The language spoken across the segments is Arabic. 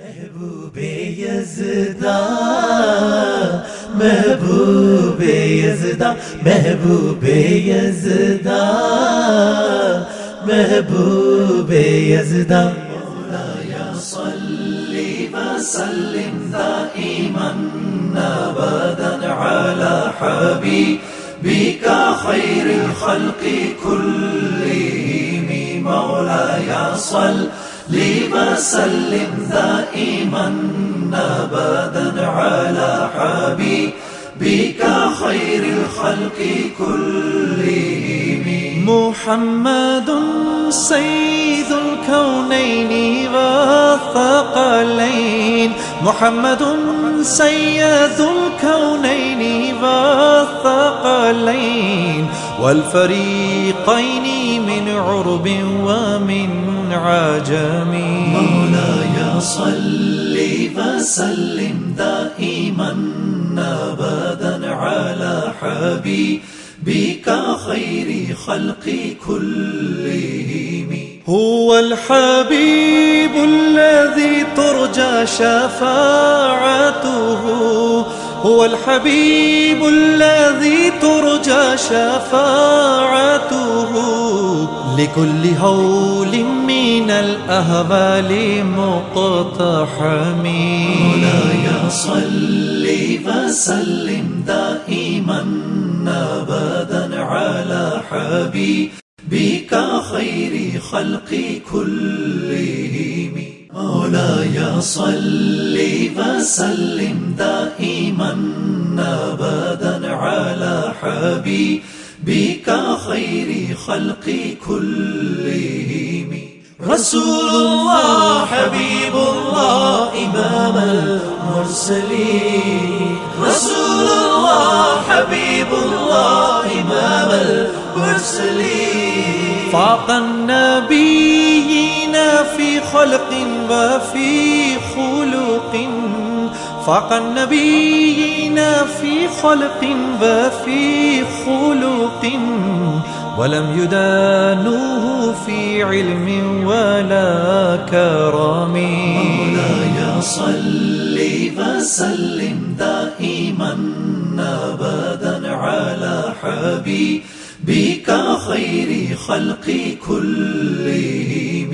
محبوب يزدا محبوب يزدا محبوب يزدا محبوب يزدا مولاي صل وسلم دائما ابدا على حبيبك خير الخلق كلهم مولاي صل لي وسلم دائما أبدا على حبيبك خير الخلق كلهم. محمد سيد الكونين والثقلين محمد سيد الكونين والثقلين والفريقين من عرب ومن عجم. مولاي صل وسلم دائما أبدا على حبيبك خير خلق كلهم. هو الحبيب الذي ترجى شفاعته. هو الحبيب الذي ترجى شفاعته لكل هول من الأهبال مقتحم. مولاي صل وسلم دائما أبدا على حبيبك خير خلق كلهم. مولاي صل وسلم دائما أبدا على حبيبك خير خلق كلهم. رسول الله حبيب الله إمام المرسلين. رسول الله حبيب الله إمام المرسلين. فاق النبيين في خلق وفي خلق. فاق النبيين في خلق وفي خلق ولم يدانوه في علم ولا كرم. مولاي صل وسلم دائما أبدا على حبيبك خير خلق كلهم.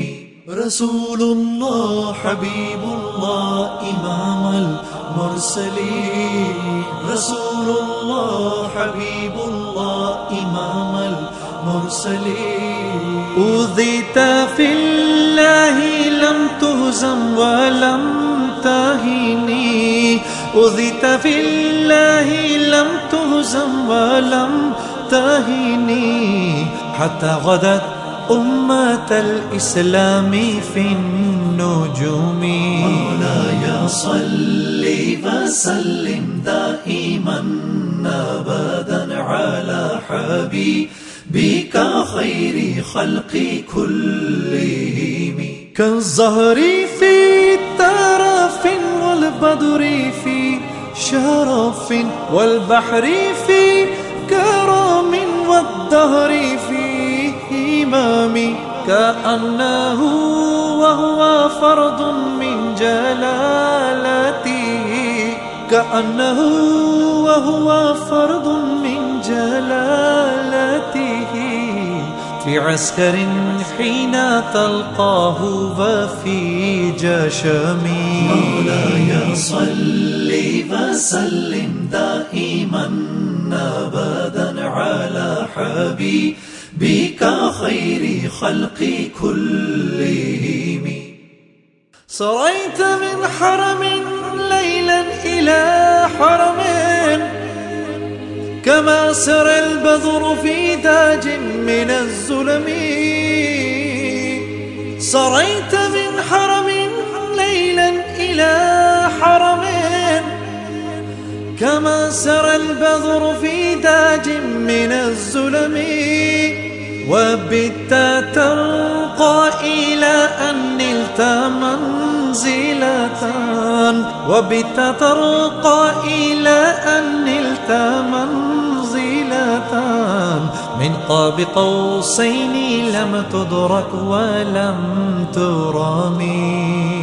رسول الله حبيب الله إمام المرسلين. رسول الله حبيب الله إمام المرسلين. أوذيت في الله لم تهزم ولم تهني. أوذيت في الله لم تهزم ولم تهني. حتى غدت أمة الإسلام في النجوم. مولاي صل وسلم دائما أبدا على حبيبك خير خلق كلهم. كالزهر في ترف والبدر في شرف والبحر في كرم والدهر في إمام كأنه وهو فرد من جلالته كأنه وهو فرد من جلالته في عسكر حين تلقاه وفي جشم مولاي صل وسلم دائما ابدا على حبيبك خير خلق كلهم. سريت من حرم ليلا إلى حرم. كما سر البذر في داج من الظلم. سريت من حرم ليلا إلى حرم. كما سر البذر في داج من الظلم. وبت ترقى إلى أن نلت منزلة وبت ترقى إلى أن نلت منزلة من قاب قوسين لم تدرك ولم ترمي